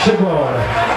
Shagor.